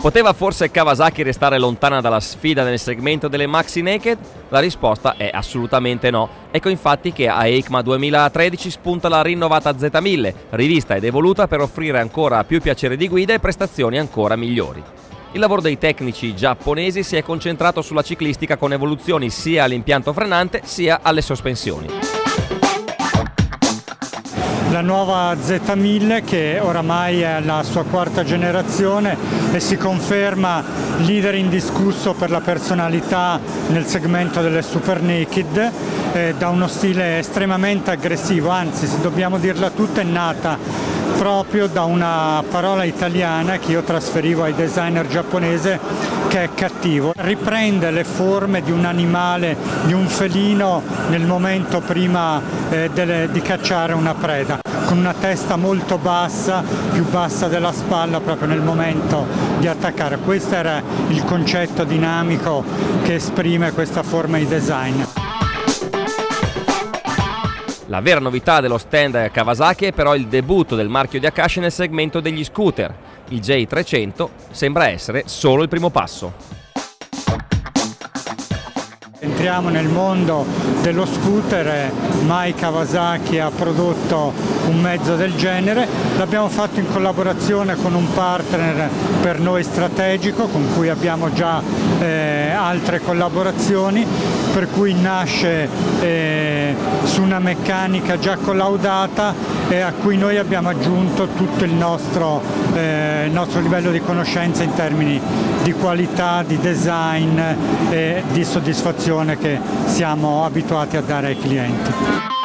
Poteva forse Kawasaki restare lontana dalla sfida nel segmento delle Maxi Naked? La risposta è assolutamente no. Ecco infatti che a EICMA 2013 spunta la rinnovata Z1000, rivista ed evoluta per offrire ancora più piacere di guida e prestazioni ancora migliori. Il lavoro dei tecnici giapponesi si è concentrato sulla ciclistica con evoluzioni sia all'impianto frenante sia alle sospensioni la nuova Z1000 che oramai è alla sua quarta generazione e si conferma leader indiscusso per la personalità nel segmento delle super naked eh, da uno stile estremamente aggressivo, anzi se dobbiamo dirla tutta è nata proprio da una parola italiana che io trasferivo ai designer giapponese che è cattivo. Riprende le forme di un animale, di un felino nel momento prima eh, delle, di cacciare una preda, con una testa molto bassa, più bassa della spalla proprio nel momento di attaccare. Questo era il concetto dinamico che esprime questa forma di design. La vera novità dello stand Kawasaki è però il debutto del marchio di Akashi nel segmento degli scooter. Il J300 sembra essere solo il primo passo. Entriamo nel mondo dello scooter, mai Kawasaki ha prodotto un mezzo del genere, l'abbiamo fatto in collaborazione con un partner per noi strategico con cui abbiamo già eh, altre collaborazioni per cui nasce eh, su una meccanica già collaudata e a cui noi abbiamo aggiunto tutto il nostro, eh, il nostro livello di conoscenza in termini di qualità, di design e di soddisfazione che siamo abituati a dare ai clienti.